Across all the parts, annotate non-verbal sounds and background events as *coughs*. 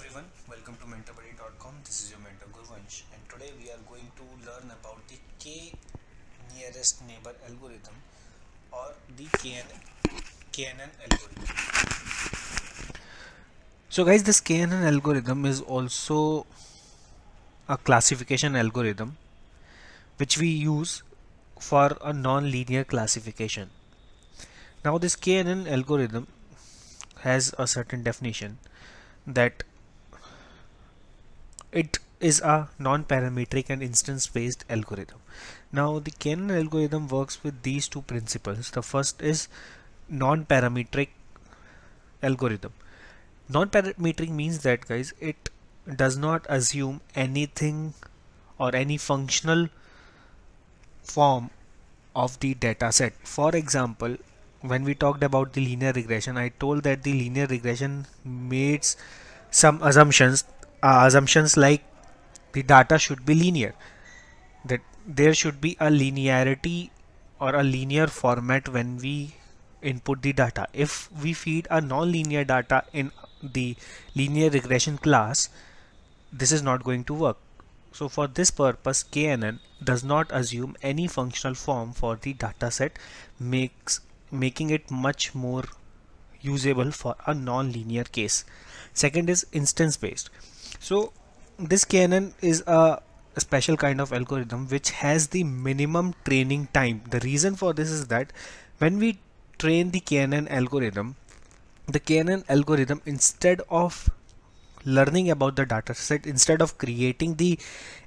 everyone, welcome to mentorbuddy.com. This is your mentor Gurvansh and today we are going to learn about the K nearest neighbor algorithm or the KNN, KNN algorithm. So guys this KNN algorithm is also a classification algorithm which we use for a non-linear classification. Now this KNN algorithm has a certain definition that it is a non-parametric and instance-based algorithm. Now the KNN algorithm works with these two principles. The first is non-parametric algorithm. Non-parametric means that guys it does not assume anything or any functional form of the data set. For example, when we talked about the linear regression, I told that the linear regression made some assumptions uh, assumptions like the data should be linear that there should be a linearity or a linear format when we input the data. If we feed a non-linear data in the linear regression class this is not going to work. So for this purpose KNN does not assume any functional form for the data set makes making it much more usable for a non-linear case. Second is instance based so this KNN is a special kind of algorithm which has the minimum training time. The reason for this is that when we train the KNN algorithm the KNN algorithm instead of learning about the data set instead of creating the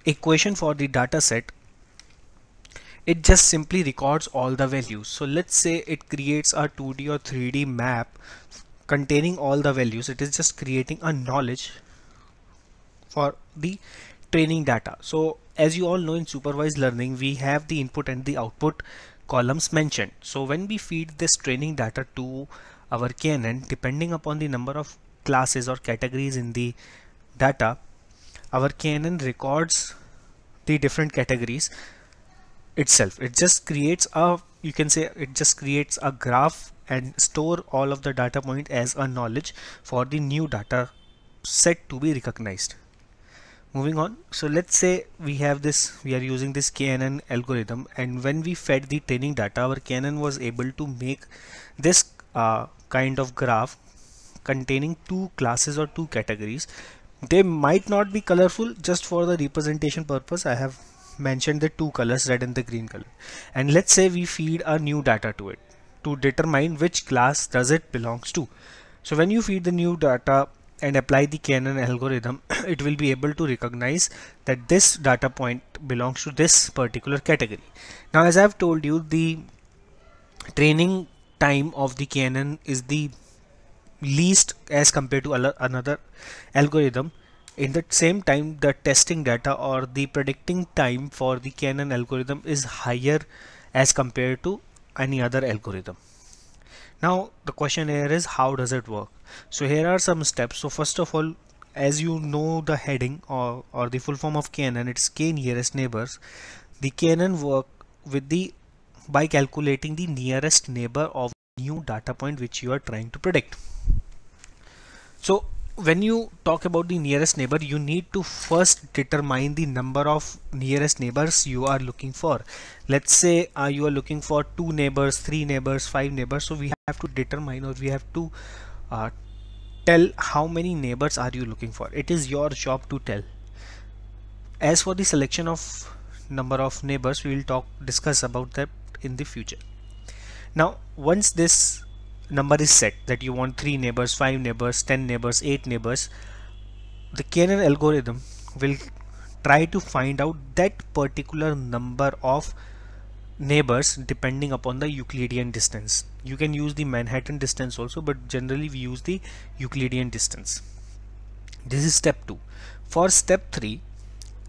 equation for the data set it just simply records all the values. So let's say it creates a 2d or 3d map containing all the values. It is just creating a knowledge for the training data. So as you all know in supervised learning we have the input and the output columns mentioned. So when we feed this training data to our KNN depending upon the number of classes or categories in the data our KNN records the different categories itself. It just creates a you can say it just creates a graph and store all of the data point as a knowledge for the new data set to be recognized moving on. So let's say we have this we are using this KNN algorithm and when we fed the training data our KNN was able to make this uh, kind of graph containing two classes or two categories. They might not be colorful just for the representation purpose I have mentioned the two colors red and the green color. And let's say we feed a new data to it to determine which class does it belongs to. So when you feed the new data and apply the KNN algorithm *clears throat* it will be able to recognize that this data point belongs to this particular category. Now as I've told you the training time of the KNN is the least as compared to another algorithm. In the same time the testing data or the predicting time for the KNN algorithm is higher as compared to any other algorithm now the question here is how does it work? So here are some steps. So first of all as you know the heading or, or the full form of KNN it's K nearest neighbors. The KNN work with the by calculating the nearest neighbor of new data point which you are trying to predict. So when you talk about the nearest neighbor you need to first determine the number of nearest neighbors you are looking for. Let's say uh, you are looking for two neighbors three neighbors five neighbors. So we have to determine or we have to uh, tell how many neighbors are you looking for. It is your job to tell. As for the selection of number of neighbors we will talk discuss about that in the future. Now once this number is set that you want three neighbors five neighbors ten neighbors eight neighbors. The KNN algorithm will try to find out that particular number of neighbors depending upon the Euclidean distance. You can use the Manhattan distance also but generally we use the Euclidean distance. This is step 2 for step 3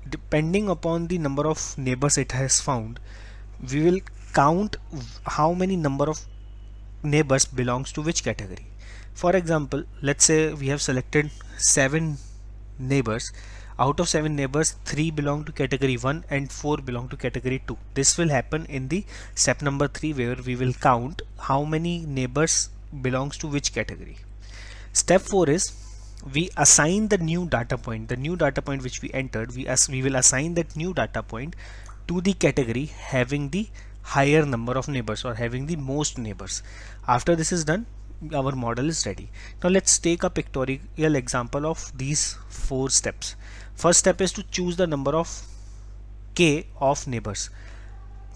depending upon the number of neighbors it has found we will count how many number of neighbors belongs to which category? For example let's say we have selected seven neighbors. Out of seven neighbors three belong to category 1 and four belong to category 2 this will happen in the step number 3 where we will count how many neighbors belongs to which category. Step 4 is we assign the new data point. The new data point which we entered we as we will assign that new data point to the category having the higher number of neighbors or having the most neighbors. After this is done our model is ready. Now let's take a pictorial example of these four steps. First step is to choose the number of k of neighbors.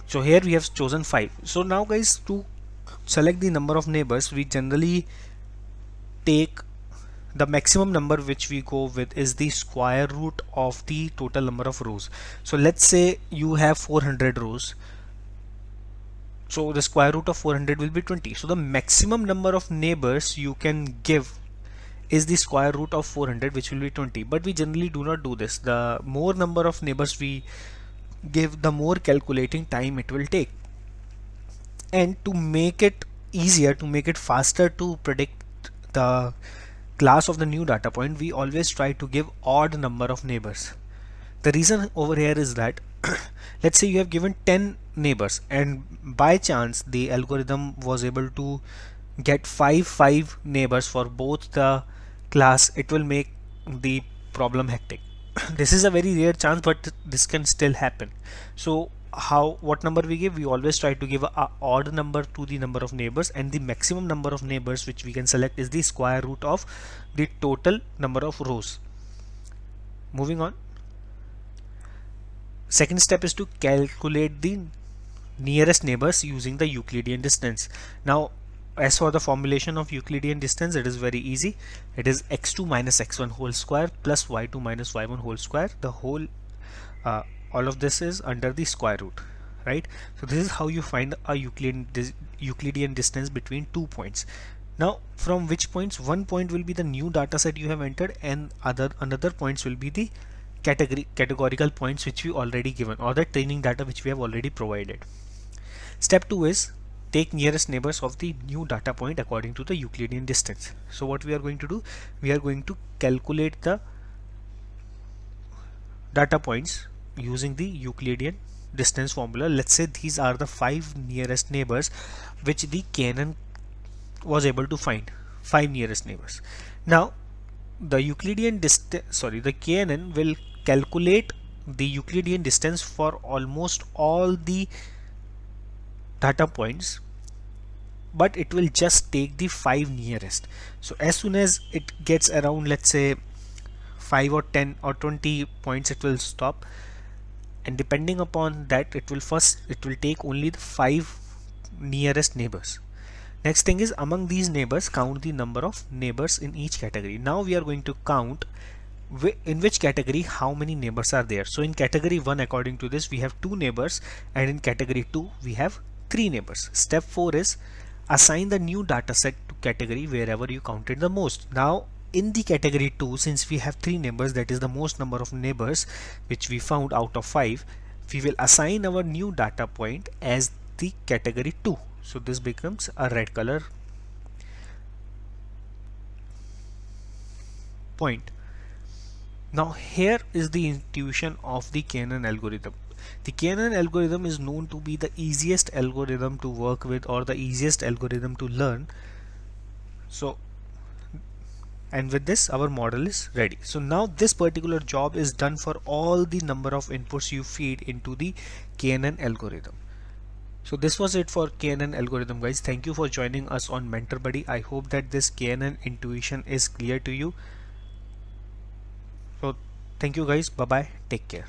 So here we have chosen 5 so now guys to select the number of neighbors we generally take the maximum number which we go with is the square root of the total number of rows. So let's say you have 400 rows so the square root of 400 will be 20 so the maximum number of neighbors you can give is the square root of 400 which will be 20 but we generally do not do this. The more number of neighbors we give the more calculating time it will take. And to make it easier to make it faster to predict the class of the new data point we always try to give odd number of neighbors the reason over here is that *coughs* let's say you have given 10 neighbors and by chance the algorithm was able to get 5 5 neighbors for both the class it will make the problem hectic. *coughs* This is a very rare chance but this can still happen. So how what number we give? We always try to give a, odd number to the number of neighbors and the maximum number of neighbors which we can select is the square root of the total number of rows. Moving on second step is to calculate the nearest neighbors using the Euclidean distance. Now as for the formulation of Euclidean distance it is very easy. It is x2 minus x1 whole square plus y2 minus y1 whole square. The whole uh, all of this is under the square root right? So this is how you find a Euclidean dis Euclidean distance between two points. Now from which points? One point will be the new data set you have entered and other another points will be the category categorical points which we already given or the training data which we have already provided. Step 2 is take nearest neighbors of the new data point according to the Euclidean distance. So what we are going to do? We are going to calculate the data points using the Euclidean distance formula. Let's say these are the five nearest neighbors which the KNN was able to find. Five nearest neighbors. Now the Euclidean distance sorry the KNN will calculate the Euclidean distance for almost all the data points but it will just take the five nearest. So as soon as it gets around let's say 5 or 10 or 20 points it will stop. And depending upon that it will first it will take only the five nearest neighbors. Next thing is among these neighbors count the number of neighbors in each category. Now we are going to count in which category how many neighbors are there? So in category 1 according to this we have two neighbors and in category 2 we have three neighbors. Step 4 is assign the new data set to category wherever you counted the most. Now in the category 2 since we have three neighbors that is the most number of neighbors which we found out of 5 we will assign our new data point as the category 2 so this becomes a red color point now here is the intuition of the KNN algorithm. The KNN algorithm is known to be the easiest algorithm to work with or the easiest algorithm to learn. So and with this our model is ready. So now this particular job is done for all the number of inputs you feed into the KNN algorithm. So this was it for KNN algorithm guys. Thank you for joining us on mentor buddy. I hope that this KNN intuition is clear to you thank you guys. Bye bye take care